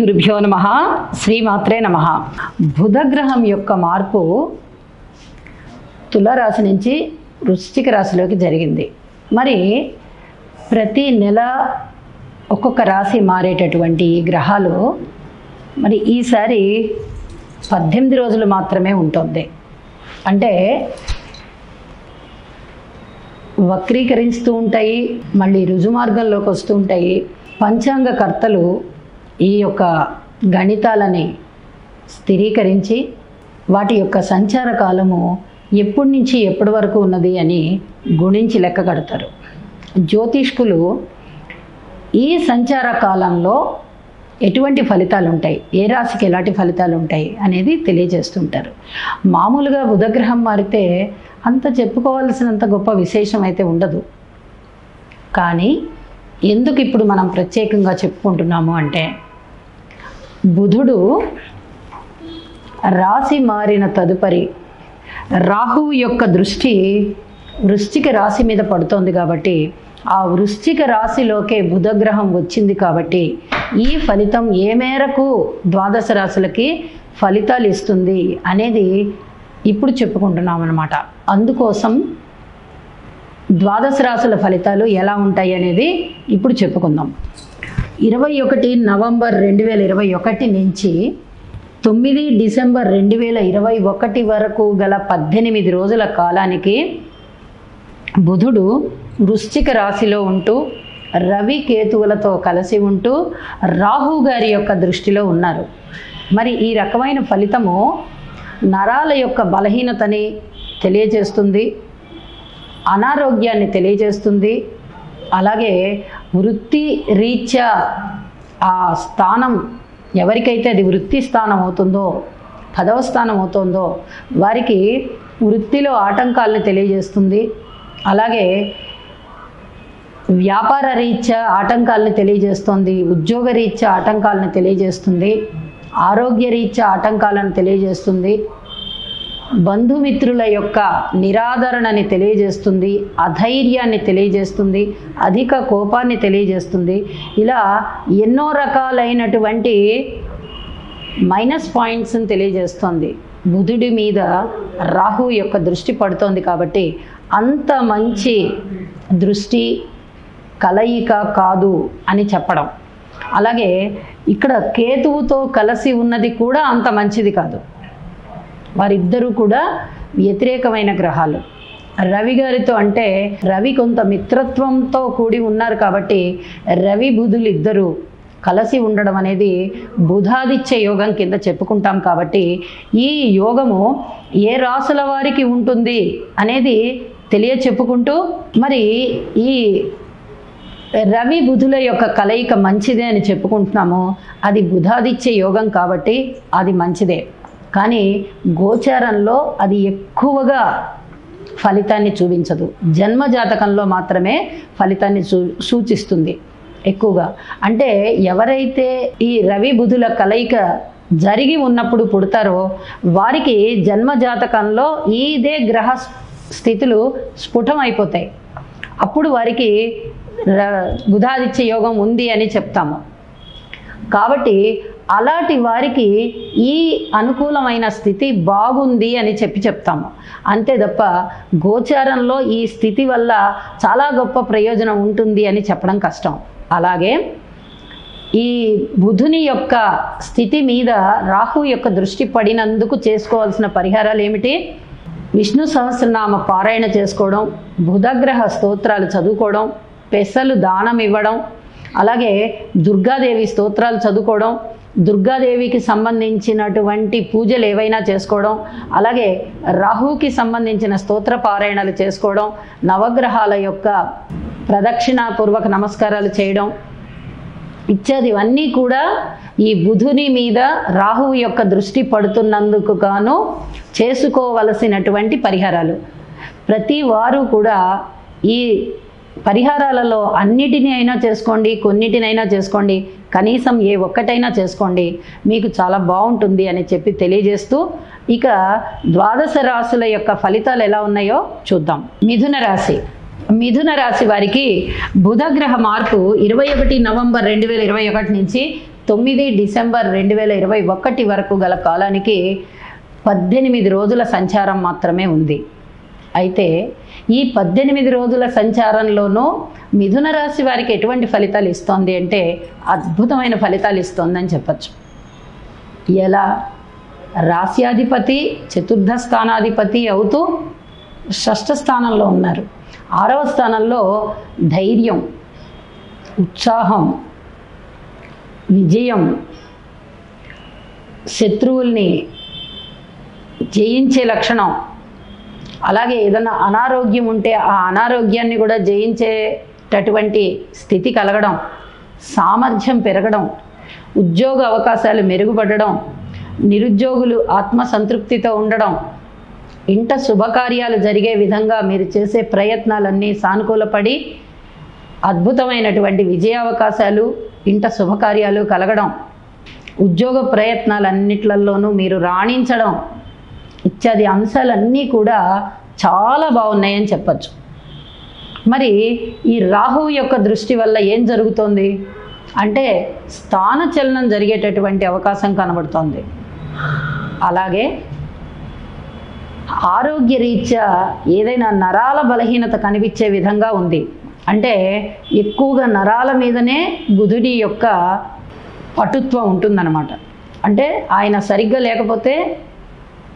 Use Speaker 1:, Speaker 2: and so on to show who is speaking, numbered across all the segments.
Speaker 1: గురుభ్యో నమ. శ్రీమాత్రే నమ. బుధగ్రహం యొక్క మార్పు తులరాశి నుంచి వృశ్చిక రాశిలోకి జరిగింది. మరి ప్రతి నెల ఒక్కొక్క రాశి మారేటటువంటి ఈ గ్రహాలు మరి ఈసారి పద్దెనిమిది రోజులు మాత్రమే ఉంటుంది. అంటే వక్రీకరిస్తూ ఉంటాయి మళ్ళీ రుజుమార్గంలోకి వస్తూ ఉంటాయి పంచాంగకర్తలు ఈ యొక్క గణితాలని స్థిరీకరించి వాటి యొక్క సంచార కాలము ఎప్పటి నుంచి ఎప్పటి వరకు ఉన్నది అని గుణించి లెక్క కడతారు. జ్యోతిష్కులు ఈ సంచార కాలంలో ఎటువంటి ఫలితాలు ఉంటాయి ఏ రాశికి ఎలాంటి ఫలితాలు ఉంటాయి అనేది తెలియజేస్తుంటారు. మామూలుగా బుధగ్రహం మారితే అంత చెప్పుకోవాల్సినంత గొప్ప విశేషం అయితే ఉండదు. కానీ ఎందుకు ఇప్పుడు మనం ప్రత్యేకంగా చెప్పుకుంటున్నాము అంటే బుధుడు రాశి మారిన తదుపరి రాహువు యొక్క దృష్టి వృశ్చిక రాశి మీద పడుతోంది కాబట్టి ఆ వృశ్చిక రాశిలోకే బుధగ్రహం వచ్చింది కాబట్టి ఈ ఫలితం ఏ మేరకు ద్వాదశ రాశులకి ఫలితాలు ఇస్తుంది అనేది ఇప్పుడు చెప్పుకుంటున్నాం అనమాట అందుకోసం ద్వాదశ రాశుల ఫలితాలు ఎలా ఉంటాయి అనేది ఇప్పుడు చెప్పుకుందాం. ఇరవై ఒకటి నవంబర్ రెండు వేల ఇరవై ఒకటి నుంచి తొమ్మిది డిసెంబర్ రెండు వేల ఇరవై ఒకటి వరకు గల పద్దెనిమిది రోజుల కాలానికి బుధుడు వృశ్చిక రాశిలో ఉంటూ రవి కేతువులతో కలిసి ఉంటూ రాహు గారి యొక్క దృష్టిలో ఉన్నారు. మరి ఈ రకమైన ఫలితము నరాల యొక్క బలహీనతని తెలియజేస్తుంది అనారోగ్యాన్ని తెలియజేస్తుంది అలాగే వృత్తి రీత్యా ఆ స్థానం ఎవరికైతే అది వృత్తి స్థానం అవుతుందో పదవ స్థానం అవుతుందో వారికి వృత్తిలో ఆటంకాలను తెలియజేస్తుంది. అలాగే వ్యాపార రీత్యా ఆటంకాలను తెలియజేస్తుంది ఉద్యోగ రీత్యా ఆటంకాలను తెలియజేస్తుంది ఆరోగ్య రీత్యా ఆటంకాలను తెలియజేస్తుంది. బంధుమిత్రుల యొక్క నిరాదరణని తెలియజేస్తుంది అధైర్యాన్ని తెలియజేస్తుంది అధిక కోపాన్ని తెలియజేస్తుంది. ఇలా ఎన్నో రకాలైనటువంటి మైనస్ పాయింట్స్ని తెలియజేస్తుంది. బుధుడి మీద రాహు యొక్క దృష్టి పడుతోంది కాబట్టి అంత మంచి దృష్టి కలయిక కాదు అని చెప్పడం. అలాగే ఇక్కడ కేతువుతో కలిసి ఉన్నది కూడా అంత మంచిది కాదు. వారిద్దరూ కూడా వ్యతిరేకమైన గ్రహాలు. రవి గారితో అంటే రవి కొంత మిత్రత్వంతో కూడి ఉన్నారు కాబట్టి రవి బుధులు ఇద్దరు కలిసి ఉండడం అనేది బుధాదిత్య యోగం కింద చెప్పుకుంటాం కాబట్టి ఈ యోగము ఏ రాసుల వారికి ఉంటుంది అనేది తెలియ చెప్పుకుంటూ మరి ఈ రవి బుధుల యొక్క కలయిక మంచిదే అని చెప్పుకుంటున్నాము. అది బుధాదిత్య యోగం కాబట్టి అది మంచిదే. కానీ గోచారంలో అది ఎక్కువగా ఫలితాన్ని చూపించదు. జన్మ జాతకంలో మాత్రమే ఫలితాన్ని సూచిస్తుంది ఎక్కువగా. అంటే ఎవరైతే ఈ రవి బుధుల కలయిక జరిగి ఉన్నప్పుడు పుడతారో వారికి జన్మ జాతకంలో ఇదే గ్రహ స్థితులు స్ఫుటం అయిపోతాయి అప్పుడు వారికి బుధాదిత్య యోగం ఉంది అని చెప్తాము. కాబట్టి అలాంటి వారికి ఈ అనుకూలమైన స్థితి బాగుంది అని చెప్పి చెప్తాము. అంతే తప్ప గోచారంలో ఈ స్థితి వల్ల చాలా గొప్ప ప్రయోజనం ఉంటుంది అని చెప్పడం కష్టం. అలాగే ఈ బుధుని యొక్క స్థితి మీద రాహు యొక్క దృష్టి పడినందుకు చేసుకోవాల్సిన పరిహారాలు ఏమిటి? విష్ణు సహస్రనామ పారాయణ చేసుకోవడం బుధగ్రహ స్తోత్రాలు చదువుకోవడం పెసలు దానం ఇవ్వడం అలాగే దుర్గాదేవి స్తోత్రాలు చదువుకోవడం దుర్గాదేవికి సంబంధించినటువంటి పూజలు ఏవైనా చేసుకోవడం అలాగే రాహుకి సంబంధించిన స్తోత్ర పారాయణలు చేసుకోవడం నవగ్రహాల యొక్క ప్రదక్షిణాపూర్వక నమస్కారాలు చేయడం ఇత్యాదివన్నీ కూడా ఈ బుధుని మీద రాహువు యొక్క దృష్టి పడుతున్నందుకు గాను చేసుకోవలసినటువంటి పరిహారాలు. ప్రతి వారు కూడా ఈ పరిహారాలలో అన్నిటిని అయినా చేసుకోండి కొన్నిటినైనా చేసుకోండి కనీసం ఏ ఒక్కటైనా చేసుకోండి. మీకు చాలా బాగుంటుంది అని చెప్పి తెలియజేస్తూ ఇక ద్వాదశ రాశుల యొక్క ఫలితాలు ఎలా ఉన్నాయో చూద్దాం. మిథున రాశి. మిథున రాశి వారికి బుధగ్రహ మార్పు ఇరవై ఒకటి నవంబర్ రెండు వేల ఇరవై ఒకటి నుంచి తొమ్మిది డిసెంబర్ రెండు వేల ఇరవై ఒకటి వరకు గల కాలానికి పద్దెనిమిది రోజుల సంచారం మాత్రమే ఉంది. అయితే ఈ పద్దెనిమిది రోజుల సంచారంలోనూ మిథున రాశి వారికి ఎటువంటి ఫలితాలు ఇస్తోంది అంటే అద్భుతమైన ఫలితాలు ఇస్తోందని చెప్పచ్చు. ఎలా? రాశ్యాధిపతి చతుర్థ స్థానాధిపతి అవుతూ షష్ఠ స్థానంలో ఉన్నారు. ఆరవ స్థానంలో ధైర్యం ఉత్సాహం విజయం శత్రువుల్ని జయించే లక్షణం అలాగే ఏదైనా అనారోగ్యం ఉంటే ఆ అనారోగ్యాన్ని కూడా జయించేటటువంటి స్థితి కలగడం సామర్థ్యం పెరగడం ఉద్యోగ అవకాశాలు మెరుగుపడడం నిరుద్యోగులు ఆత్మసంతృప్తితో ఉండడం ఇంట శుభకార్యాలు జరిగే విధంగా మీరు చేసే ప్రయత్నాలన్నీ సానుకూలపడి అద్భుతమైనటువంటి విజయావకాశాలు ఇంట శుభకార్యాలు కలగడం ఉద్యోగ ప్రయత్నాలన్నిట్లలోనూ మీరు రాణించడం ఇత్యాది అంశాలన్నీ కూడా చాలా బాగున్నాయని చెప్పచ్చు. మరి ఈ రాహువు యొక్క దృష్టి వల్ల ఏం జరుగుతోంది? అంటే స్థానచలనం జరిగేటటువంటి అవకాశం కనబడుతోంది. అలాగే ఆరోగ్య రీత్యా ఏదైనా నరాల బలహీనత కనిపించే విధంగా ఉంది. అంటే ఎక్కువగా నరాల మీదనే బుధుడి యొక్క పటుత్వం ఉంటుందన్నమాట. అంటే ఆయన సరిగ్గా లేకపోతే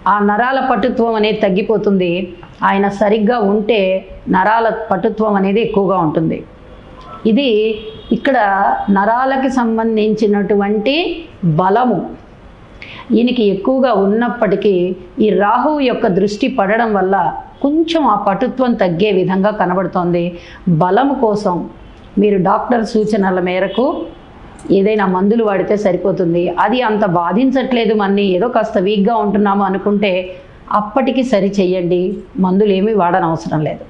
Speaker 1: ఆ నరాల పటుత్వం అనేది తగ్గిపోతుంది. ఆయన సరిగ్గా ఉంటే నరాల పటుత్వం అనేది ఎక్కువగా ఉంటుంది. ఇది ఇక్కడ నరాలకి సంబంధించినటువంటి బలము. ఈయనకి ఎక్కువగా ఉన్నప్పటికీ ఈ రాహువు యొక్క దృష్టి పడడం వల్ల కొంచెం ఆ పటుత్వం తగ్గే విధంగా కనబడుతోంది. బలము కోసం మీరు డాక్టర్ సూచనల మేరకు ఏదైనా మందులు వాడితే సరిపోతుంది. అది అంత బాధించట్లేదు మన్ని. ఏదో కాస్త వీక్గా ఉంటున్నాము అనుకుంటే అప్పటికి సరి చెయ్యండి. మందులు ఏమీ వాడనవసరం లేదు.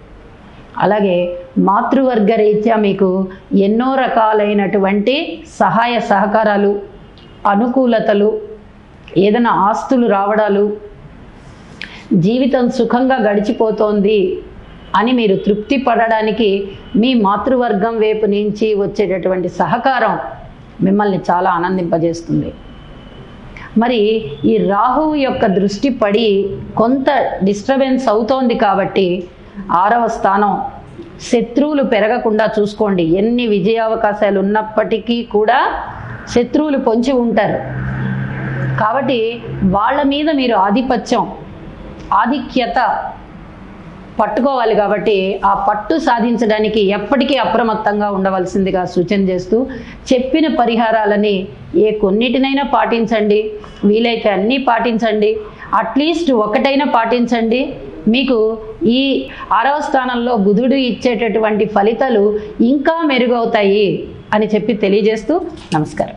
Speaker 1: అలాగే మాతృవర్గ రీత్యా మీకు ఎన్నో రకాలైనటువంటి సహాయ సహకారాలు అనుకూలతలు ఏదైనా ఆస్తులు రావడాలు జీవితం సుఖంగా గడిచిపోతోంది అని మీరు తృప్తి పడడానికి మీ మాతృవర్గం వైపు నుంచి వచ్చేటటువంటి సహకారం మిమ్మల్ని చాలా ఆనందింపజేస్తుంది. మరి ఈ రాహువు యొక్క దృష్టి పడి కొంత డిస్టర్బెన్స్ అవుతోంది కాబట్టి ఆరవ స్థానం శత్రువులు పెరగకుండా చూసుకోండి. ఎన్ని విజయావకాశాలు ఉన్నప్పటికీ కూడా శత్రువులు పొంచి ఉంటారు. కాబట్టి వాళ్ళ మీద మీరు ఆధిపత్యం ఆధిక్యత పట్టుకోవాలి కాబట్టి ఆ పట్టు సాధించడానికి ఎప్పటికీ అప్రమత్తంగా ఉండవలసిందిగా సూచన చేస్తూ చెప్పిన పరిహారాలని ఏ కొన్నిటినైనా పాటించండి. వీలైతే అన్నీ పాటించండి. అట్లీస్ట్ ఒకటైనా పాటించండి. మీకు ఈ ఆరవ స్థానంలో బుధుడు ఇచ్చేటటువంటి ఫలితాలు ఇంకా మెరుగవుతాయి అని చెప్పి తెలియజేస్తూ నమస్కారం.